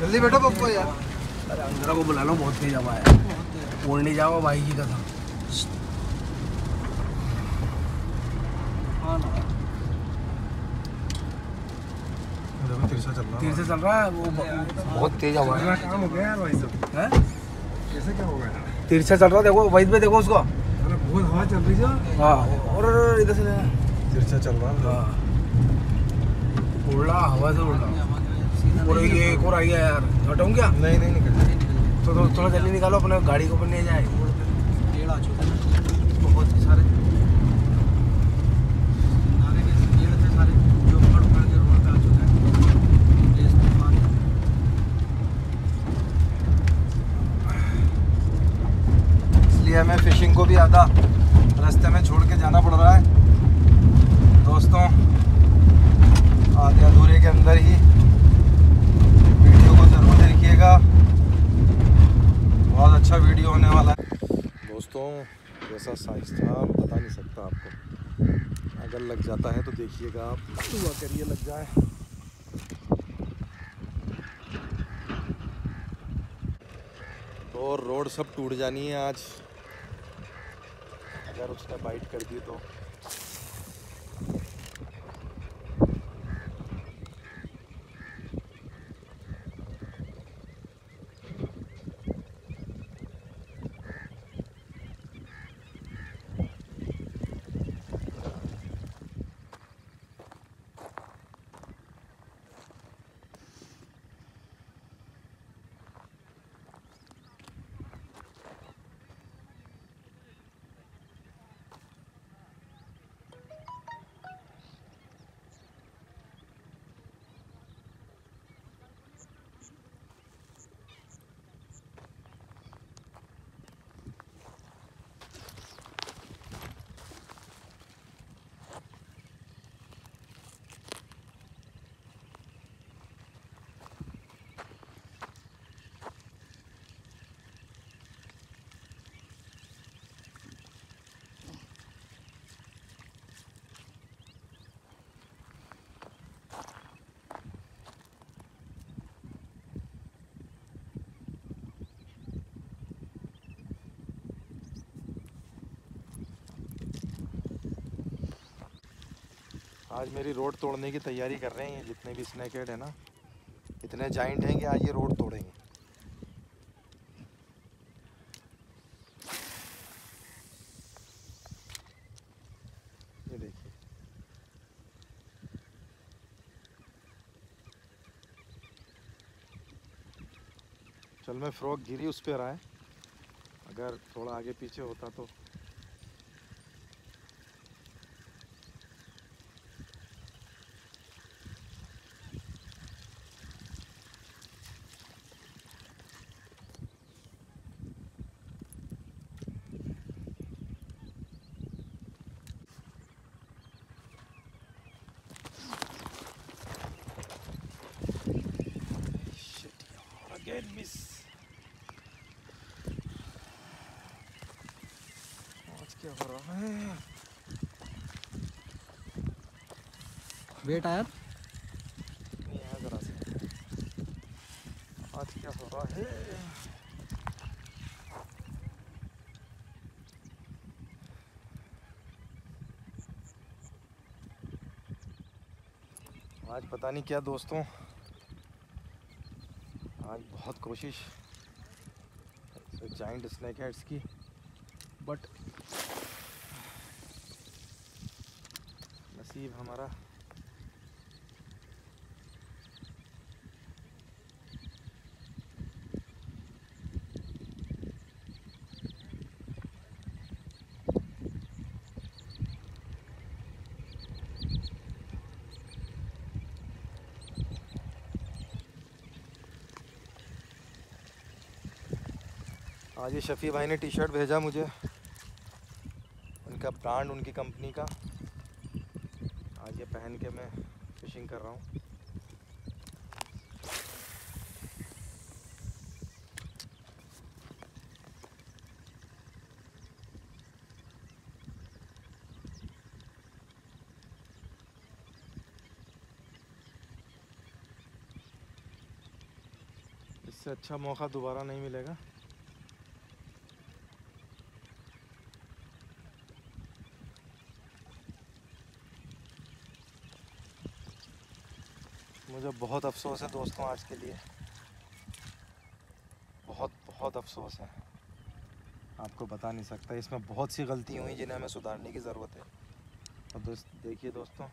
जल्दी बैठो पप्पू यार अरे अंदर को बुला लो बहुत तेज हवा है। उड़ नहीं जाओ भाई की तिरछा चल रहा तीर से चल रहा है? वो बहुत तेज हवा है। काम हो गया यार भाई साहब हैं? कैसे क्या हो गया तीर से चल रहा है? देखो वहीं पे देखो उसको। अरे बहुत हवा चल रही है। हाँ और इधर से देखो। तिरछा चल रहा है। हाँ। उड़ रहा हवा से उड़ रहा। और ये एक और आ गया यार। हटाऊँ क्या? नहीं नहीं निकल तो थोड़ा जल्दी निकालो अपने गाड़ी को ऊपर ले जाए पेड़ आ चुके हैं बहुत सारे नारे के पेड़ थे सारे जो उखड़ उखड़ के रोड पे आ चुके हैं तेज तूफ़ान इसलिए हमें फिशिंग को भी आधा रास्ते में छोड़ के जाना पड़ रहा है दोस्तों आधे अधूरे के अंदर ही वीडियो को ज़रूर देखिएगा बहुत अच्छा वीडियो होने वाला है दोस्तों जैसा साइज़ था बता नहीं सकता आपको अगर लग जाता तो आप। दुआ करिए लग जाए। और रोड सब टूट जानी है आज। अगर उसने बाइट कर दी तो। आज मेरी रोड तोड़ने की तैयारी कर रहे हैं जितने भी स्नैक है ना, इतने जाइंट हैं कि आज ये रोड तोड़ेंगे। चल, मैं फ्रॉक गिरी उस पर आए अगर थोड़ा आगे पीछे होता तो Shit, again miss. आज क्या हो रहा है वेट आया आज क्या हो रहा है आज पता नहीं क्या दोस्तों। आज बहुत कोशिश। जाइंट स्नैक हेड्स की। बट नसीब हमारा आज ये शफ़ी भाई ने टी शर्ट भेजा मुझे। उनका ब्रांड उनकी कंपनी का। आज ये पहन के मैं फिशिंग कर रहा हूँ। इससे अच्छा मौका दोबारा नहीं मिलेगा मुझे बहुत अफसोस है दोस्तों आज के लिए। बहुत बहुत अफसोस है। आपको बता नहीं सकता, इसमें बहुत सी गलती हुई जिन्हें हमें सुधारने की ज़रूरत है। अब दोस्त, देखिए दोस्तों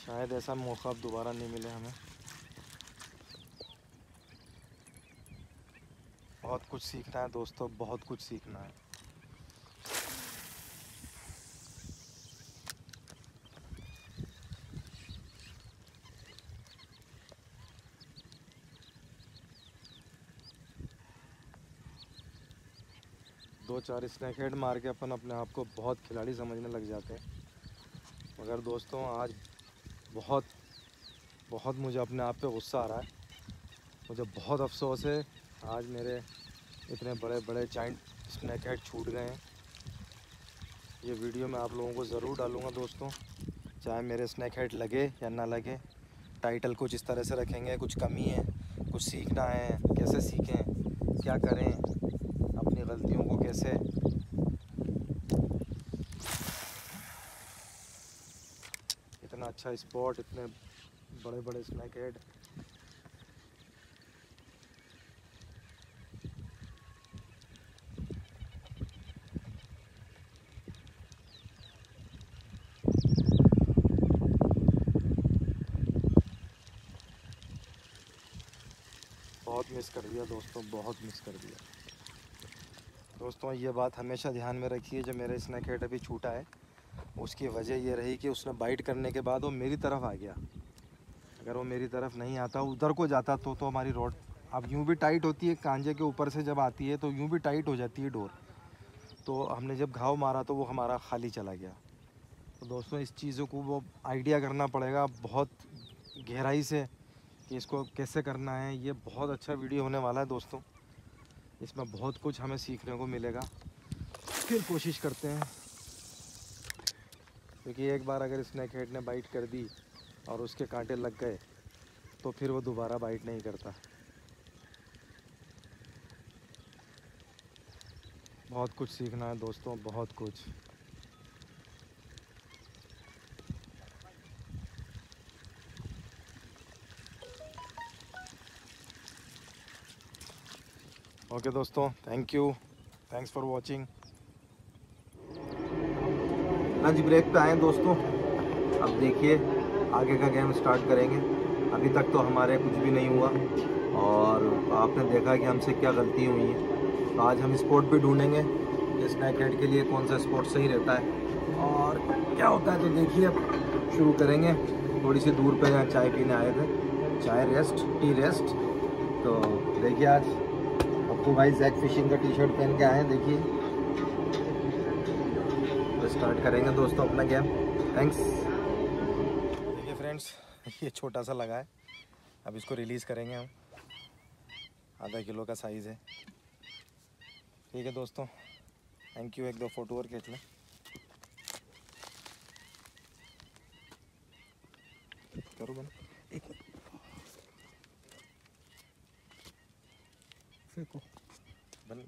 शायद ऐसा मौका अब दोबारा नहीं मिले हमें। बहुत कुछ सीखना है, दोस्तों, बहुत कुछ सीखना है। दो चार स्नैक हेड मार के अपन अपने आप को बहुत खिलाड़ी समझने लग जाते हैं। मगर दोस्तों, आज बहुत बहुत मुझे अपने आप पे गुस्सा आ रहा है। मुझे बहुत अफसोस है। आज मेरे इतने बड़े बड़े चाइंट स्नैक हेड छूट गए हैं। ये वीडियो मैं आप लोगों को ज़रूर डालूँगा दोस्तों। चाहे मेरे स्नैक हेड लगे या ना लगे टाइटल कुछ इस तरह से रखेंगे, कुछ कमी है, कुछ सीखना है, कैसे सीखें, क्या करें, अपनी गलतियों को कैसे इतना अच्छा स्पॉट इतने बड़े बड़े स्नैक हेड बहुत मिस कर दिया दोस्तों, बहुत मिस कर दिया। दोस्तों, ये बात हमेशा ध्यान में रखिए जो मेरा स्नैक हेड अभी छूटा है। उसकी वजह ये रही कि उसने बाइट करने के बाद वो मेरी तरफ़ आ गया। अगर वो मेरी तरफ़ नहीं आता, उधर को जाता तो तो हमारी रोड अब यूँ भी टाइट होती है, कांजे के ऊपर से जब आती है तो यूँ भी टाइट हो जाती है डोर तो हमने जब घाव मारा तो वो हमारा खाली चला गया। तो दोस्तों, इस चीज़ों को वो आइडिया करना पड़ेगा बहुत गहराई से कि इसको कैसे करना है। ये बहुत अच्छा वीडियो होने वाला है दोस्तों। इसमें बहुत कुछ हमें सीखने को मिलेगा। फिर कोशिश करते हैं। क्योंकि एक बार अगर स्नैक हेड ने बाइट कर दी और उसके कांटे लग गए तो फिर वो दोबारा बाइट नहीं करता। बहुत कुछ सीखना है दोस्तों बहुत कुछ। ओके okay, दोस्तों thank you thanks for watching lunch break पे आए दोस्तों। अब देखिए, आगे का गेम स्टार्ट करेंगे। अभी तक तो हमारे कुछ भी नहीं हुआ और आपने देखा कि हमसे क्या गलती हुई है। तो आज हम स्पोर्ट भी ढूंढेंगे स्नैक हेड के लिए कौन सा स्पोर्ट सही रहता है। और क्या होता है तो देखिए, अब शुरू करेंगे। थोड़ी सी दूर पे यहाँ चाय पीने आए थे। चाय रेस्ट टी रेस्ट तो देखिए आज आपको भाई जैक फिशिंग का टी शर्ट पहन के आए हैं, देखिए। तो स्टार्ट करेंगे दोस्तों अपना गेम थैंक्स देखिए फ्रेंड्स ये छोटा सा लगा है. अब इसको रिलीज़ करेंगे हम. आधा किलो का साइज़ है. ठीक है दोस्तों. थैंक यू एक दो फ़ोटो और खींच लें. करो बना एक फेंको बन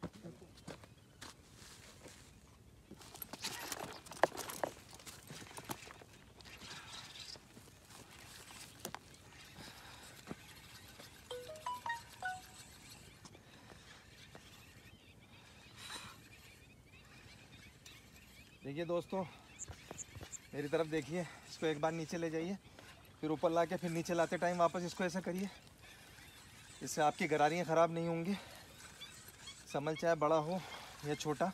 देखिए दोस्तों, मेरी तरफ़ देखिए, इसको एक बार नीचे ले जाइए, फिर ऊपर ला के फिर नीचे लाते टाइम वापस इसको ऐसा करिए। इससे आपकी गरारियाँ ख़राब नहीं होंगी। समल चाहे बड़ा हो या छोटा।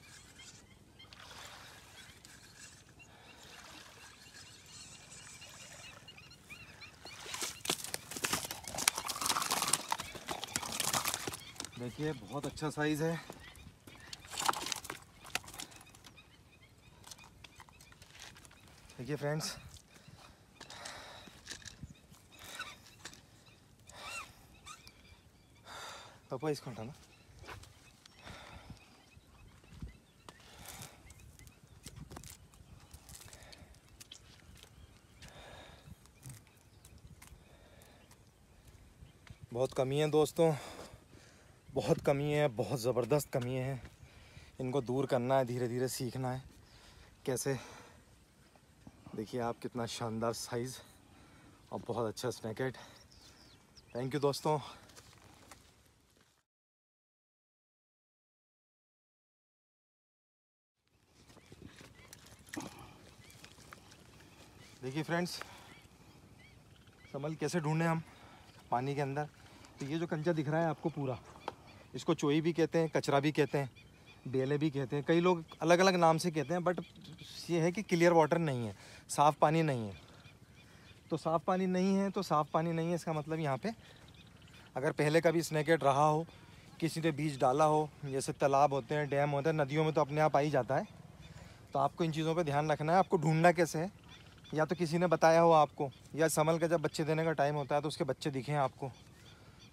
देखिए, बहुत अच्छा साइज़ है। देखिए फ्रेंड्स पापा इसको हटाना बहुत कमी है दोस्तों। बहुत कमी है, बहुत ज़बरदस्त कमी है। इनको दूर करना है धीरे धीरे सीखना है। कैसे देखिए आप कितना शानदार साइज़ और बहुत अच्छा स्नैकेट थैंक यू दोस्तों. देखिए फ्रेंड्स संभल कैसे ढूंढें हम पानी के अंदर? तो ये जो कंचा दिख रहा है आपको पूरा, इसको चोई भी कहते हैं, कचरा भी कहते हैं। बेले भी कहते हैं, कई लोग अलग अलग नाम से कहते हैं बट ये है कि क्लियर वाटर नहीं है, साफ़ पानी नहीं है। तो साफ़ पानी नहीं है तो साफ़ पानी नहीं है, इसका मतलब यहाँ पे अगर पहले कभी स्नैकेट रहा हो, किसी ने बीज डाला हो, जैसे तालाब होते हैं, डैम होते हैं, नदियों में तो अपने आप आ ही जाता है। तो आपको इन चीज़ों पर ध्यान रखना है, आपको ढूंढना कैसे है? या तो किसी ने बताया हो आपको, या संभल का जब बच्चे देने का टाइम होता है तो उसके बच्चे दिखे आपको।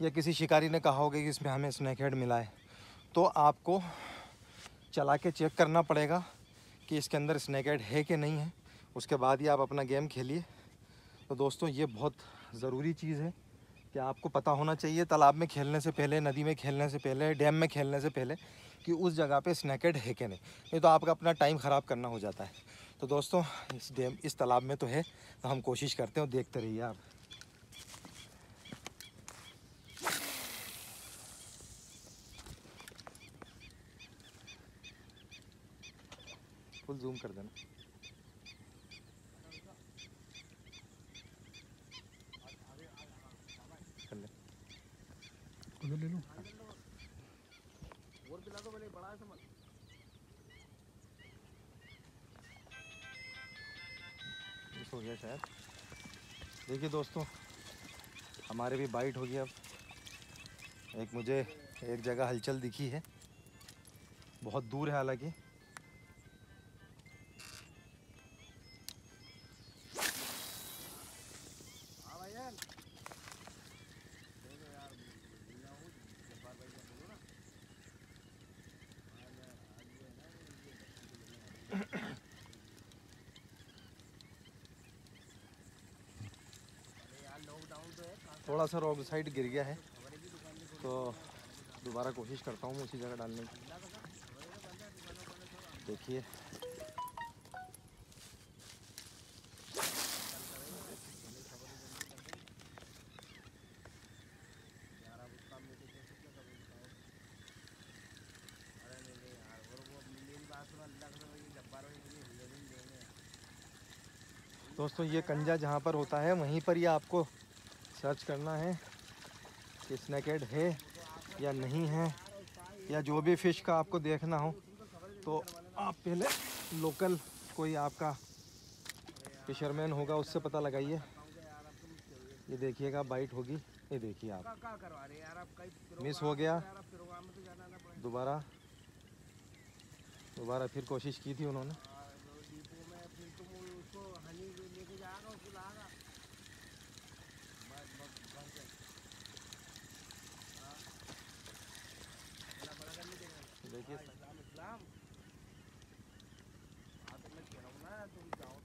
या किसी शिकारी ने कहा होगा कि इसमें हमें स्नैक हेड मिला है। तो आपको चला के चेक करना पड़ेगा कि इसके अंदर स्नैक हेड है कि नहीं है। उसके बाद ही आप अपना गेम खेलिए। तो दोस्तों, ये बहुत ज़रूरी चीज़ है कि आपको पता होना चाहिए, तालाब में खेलने से पहले, नदी में खेलने से पहले डैम में खेलने से पहले कि उस जगह पे स्नैकेड है कि नहीं। नहीं तो आपका अपना टाइम ख़राब करना हो जाता है। तो दोस्तों, इस डैम इस तालाब में तो है तो हम कोशिश करते हैं देखते रहिए आप। फुल जूम कर देना। कर ले। उधर ले लो। और पिला दो भले बड़ा है समझ हो गया शायद। देखिए दोस्तों हमारे भी बाइट हो गया अब। एक मुझे एक जगह हलचल दिखी है। बहुत दूर है हालाँकि। थोड़ा सा रॉन्ग साइड गिर गया है। तो दोबारा कोशिश करता हूँ उसी जगह डालने की। देखिए। दोस्तों, ये कंजा जहाँ पर होता है, वहीं पर ये आपको सर्च करना है कि स्नैकेड है या नहीं है, या जो भी फ़िश का आपको देखना हो तो आप पहले लोकल कोई आपका फिशरमैन होगा, उससे पता लगाइए। ये देखिएगा बाइट होगी। ये देखिए आप। मिस हो गया। दोबारा दोबारा फिर कोशिश की थी उन्होंने और वो डिपो में फिर तुम उसको हनी लेके जाएगा उसको लाएगा बस बस बस बस। हाँ। बड़ा बड़ा करने देंगे देखिए हाँ, इस्लाम इस्लाम हाँ तो मैं कह रहा हूँ ना तुम जाओ तो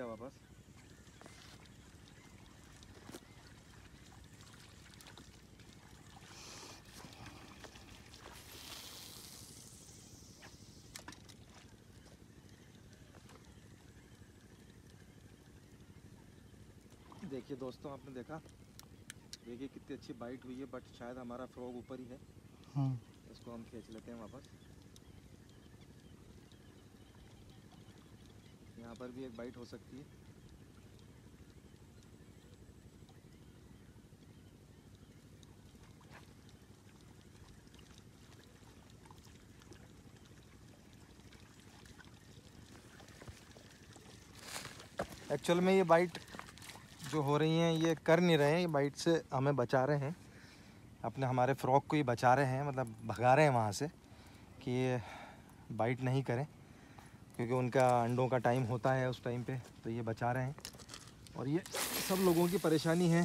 गया वापस? देखिए दोस्तों आपने देखा? देखिए कितनी अच्छी बाइट हुई है बट शायद हमारा फ्रॉग ऊपर ही। है। हाँ। इसको हम खींच लेते हैं वापस। यहाँ पर भी एक बाइट हो सकती है। एक्चुअल में ये बाइट जो हो रही हैं, ये कर नहीं रहे हैं, ये बाइट से हमें बचा रहे हैं। अपने हमारे फ्रॉक को ही बचा रहे हैं मतलब भगा रहे हैं वहाँ से कि ये बाइट नहीं करें। क्योंकि उनका अंडों का टाइम होता है उस टाइम पे तो ये बचा रहे हैं। और ये सब लोगों की परेशानी है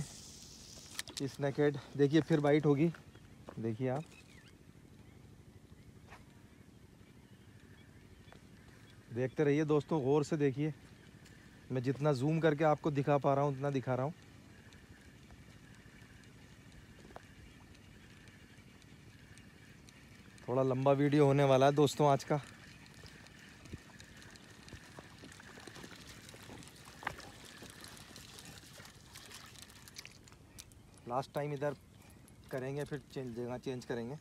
इस नेकेड देखिए, फिर बाइट होगी। देखिए आप। देखते रहिए दोस्तों, गौर से देखिए। मैं जितना जूम करके आपको दिखा पा रहा हूँ, उतना दिखा रहा हूँ। थोड़ा लंबा वीडियो होने वाला है दोस्तों आज का। लास्ट टाइम इधर करेंगे, फिर चेंज जगह चेंज करेंगे।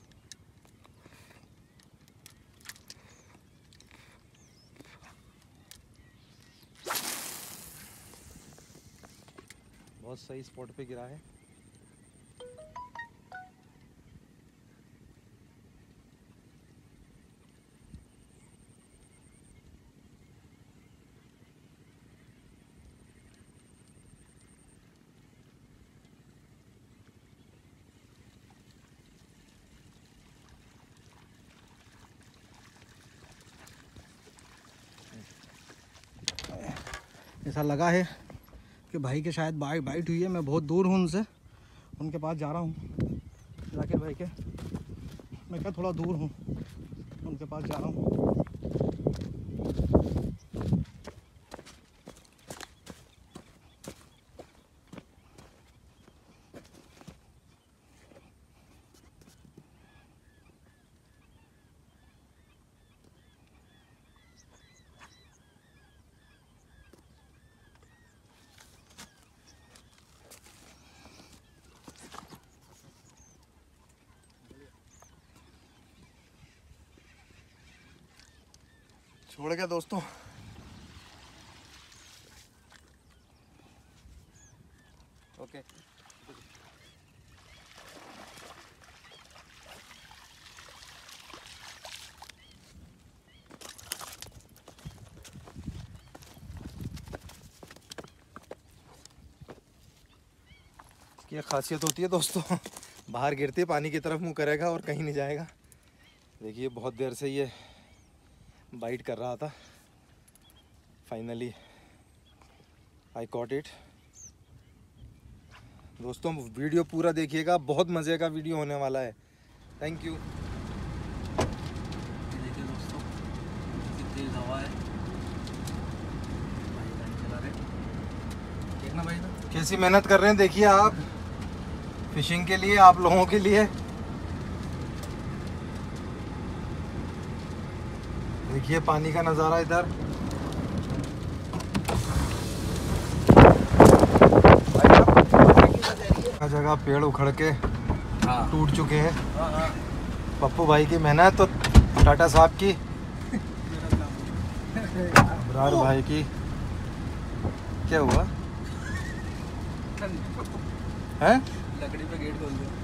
बहुत सही स्पॉट पे गिरा है। ऐसा लगा है कि भाई के शायद बाइट बाइट हुई है, मैं बहुत दूर हूँ उनसे। उनके पास जा रहा हूँ। राकेश भाई के, मैं क्या थोड़ा दूर हूँ? उनके पास जा रहा हूँ। छोड़ गया दोस्तों। ओके एक खासियत होती है दोस्तों बाहर गिरते पानी की तरफ़ मुँह करेगा और कहीं नहीं जाएगा। देखिए बहुत देर से ये बाइट कर रहा था। फाइनली आई कॉट इट दोस्तों वीडियो पूरा देखिएगा। बहुत मज़े का वीडियो होने वाला है। थैंक यू देखिए दोस्तों तेज हवा है। देखना भाई कैसी मेहनत कर रहे हैं देखिए आप। फिशिंग के लिए आप लोगों के लिए। देखिए पानी का नज़ारा इधर। जगह जगह पेड़ उखड़ के हाँ। टूट चुके हैं। हाँ हाँ। पप्पू भाई की मेहनत तो टाटा साहब की। अबरार भाई की। क्या हुआ? हैं लकड़ी पे गेट खोल दो